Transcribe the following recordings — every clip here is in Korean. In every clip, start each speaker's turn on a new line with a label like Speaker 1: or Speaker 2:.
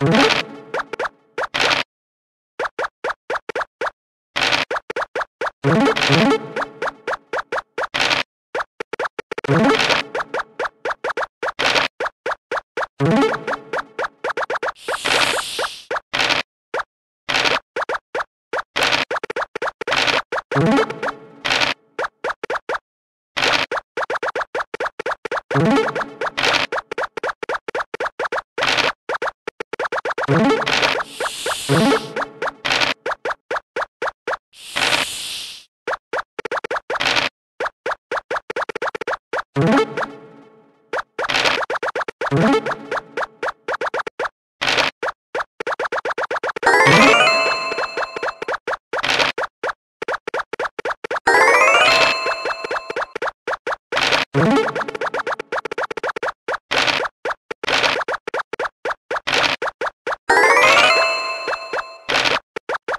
Speaker 1: you you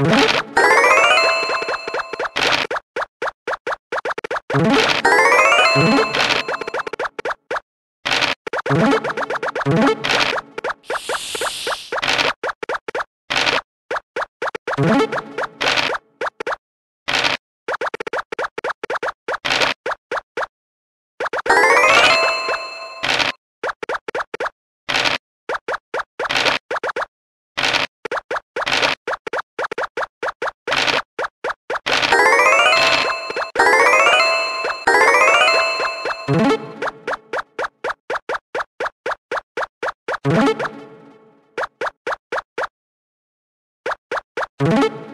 Speaker 1: What? Thank you.